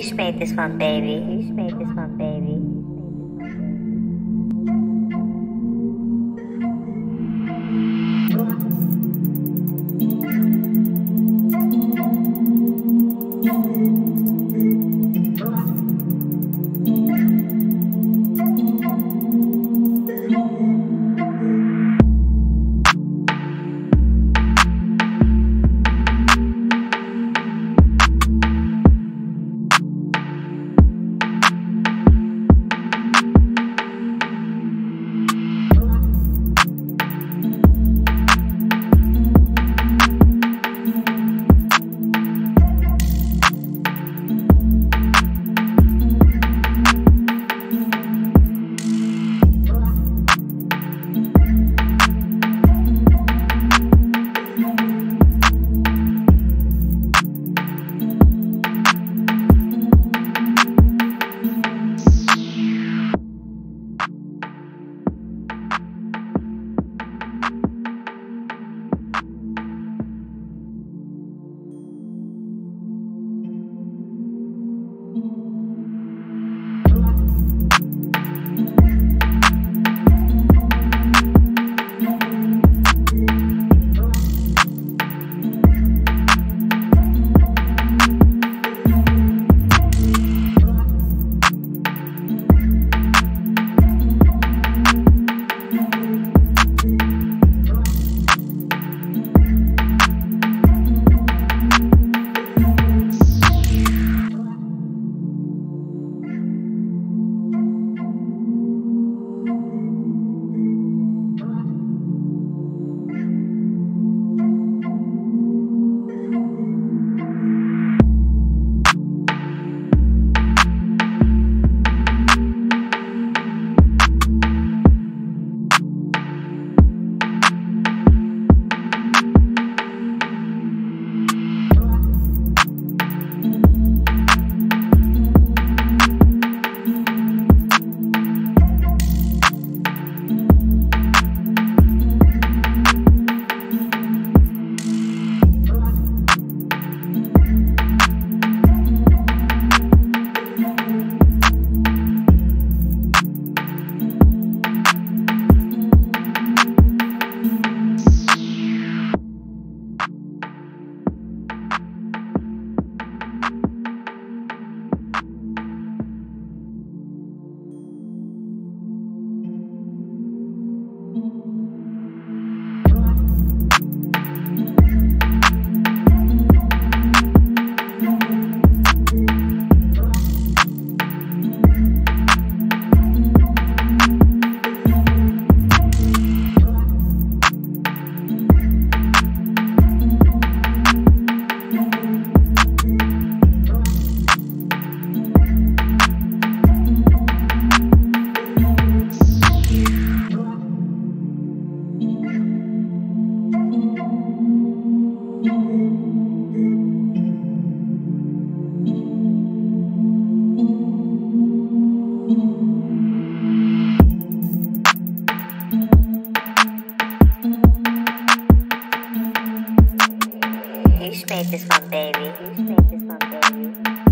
Baby. You made this one, baby. You made this one, baby. You made this one, baby.